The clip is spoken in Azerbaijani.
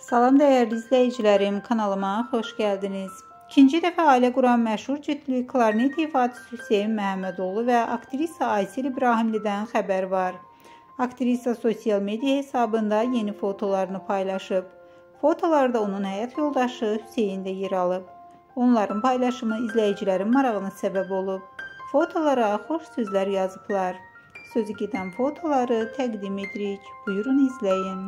Salam dəyərli izləyicilərim, kanalıma xoş gəldiniz. İkinci dəfə ailə quran məşhur cütlük klarnet ifaçısı Hüseyn Məhəmmədoğlu və aktrisa Aysel İbrahimlidən xəbər var. Aktrisa sosial media hesabında yeni fotolarını paylaşıb. Fotolarda onun həyat yoldaşı Hüseyn də yer alıb. Onların paylaşımı izləyicilərin marağına səbəb olub. Fotolara xoş sözlər yazıblar. Sözü gedən fotoları təqdim edirik. Buyurun izləyin.